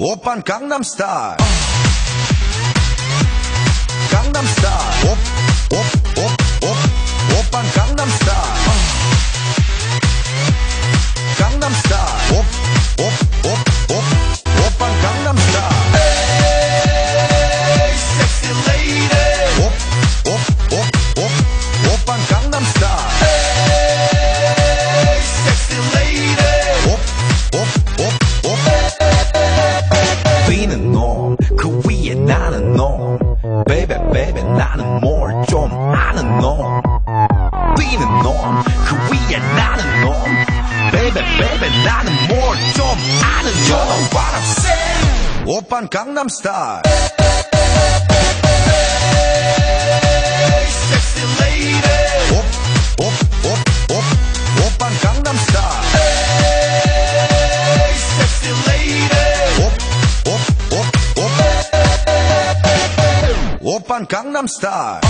오빤 강남 스타일 나는 놈 베이베 베이베 나는 뭘 좀 아는 놈 비는 놈그 위에 나는 놈 베이베 베이베 나는 뭘 좀 아는 놈 You know what I'm saying 오빤 강남 스타일 오빤 강남 스타일